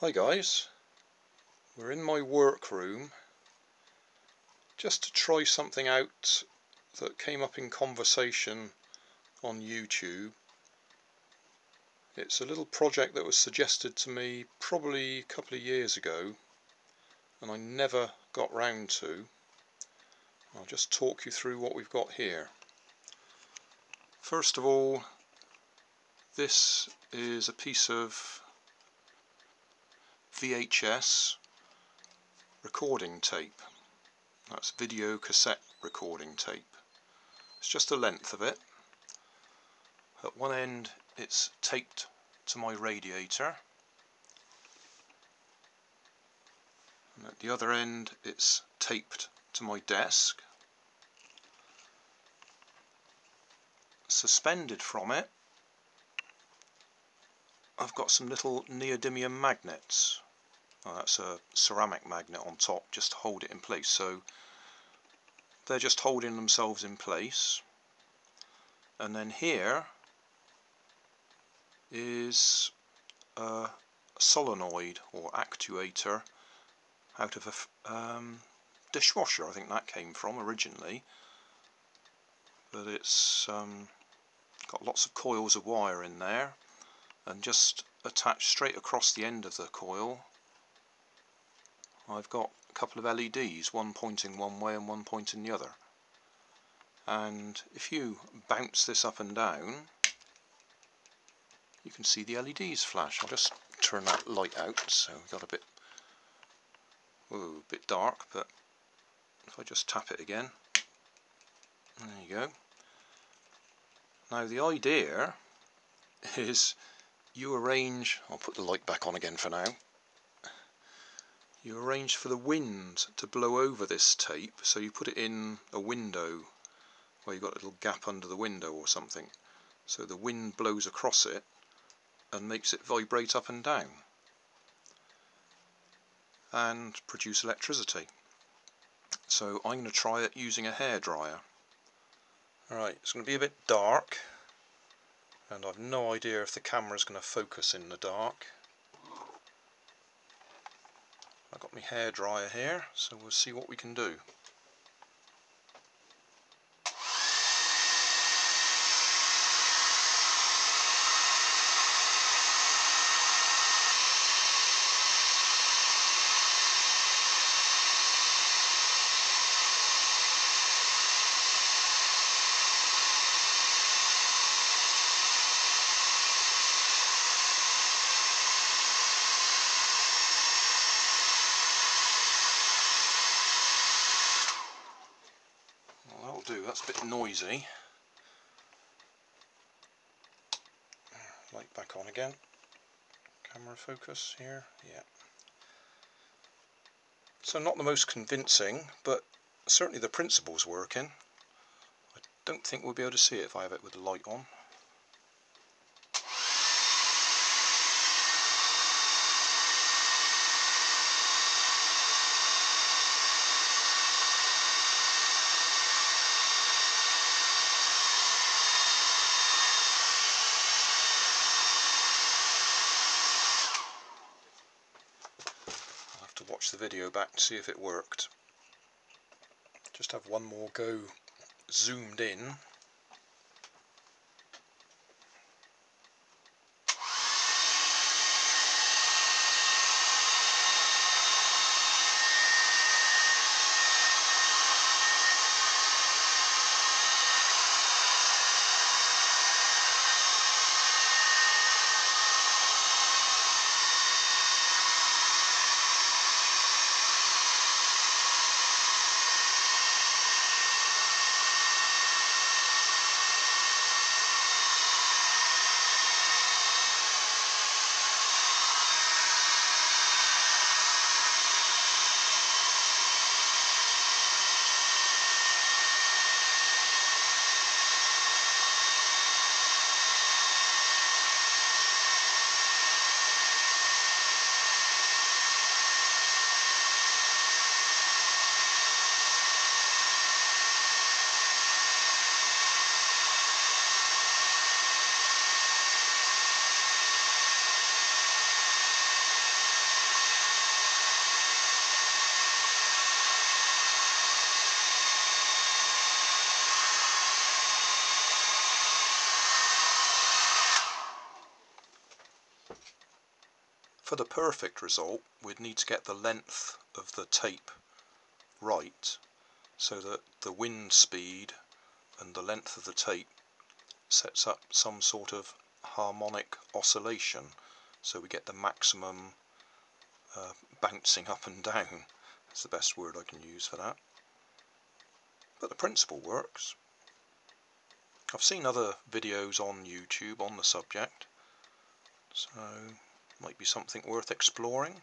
Hi guys, we're in my workroom just to try something out that came up in conversation on YouTube. It's a little project that was suggested to me probably a couple of years ago and I never got round to. I'll just talk you through what we've got here. First of all, this is a piece of VHS recording tape. That's video cassette recording tape. It's just the length of it. At one end it's taped to my radiator and at the other end it's taped to my desk. Suspended from it I've got some little neodymium magnets Oh, that's a ceramic magnet on top just to hold it in place. So they're just holding themselves in place. And then here is a solenoid or actuator out of a um, dishwasher. I think that came from originally. But it's um, got lots of coils of wire in there and just attached straight across the end of the coil I've got a couple of LEDs, one pointing one way and one pointing the other. And if you bounce this up and down, you can see the LEDs flash. I'll just turn that light out so we've got a bit, ooh, a bit dark, but if I just tap it again, there you go. Now the idea is you arrange, I'll put the light back on again for now, you arrange for the wind to blow over this tape so you put it in a window where you've got a little gap under the window or something. So the wind blows across it and makes it vibrate up and down and produce electricity. So I'm going to try it using a hairdryer alright it's going to be a bit dark and I've no idea if the camera is going to focus in the dark I've got my hair dryer here so we'll see what we can do do, that's a bit noisy. Light back on again. Camera focus here, yeah. So not the most convincing, but certainly the principle's working. I don't think we'll be able to see it if I have it with the light on. Watch the video back to see if it worked. Just have one more go zoomed in For the perfect result we'd need to get the length of the tape right so that the wind speed and the length of the tape sets up some sort of harmonic oscillation so we get the maximum uh, bouncing up and down. That's the best word I can use for that. But the principle works. I've seen other videos on YouTube on the subject, so might be something worth exploring.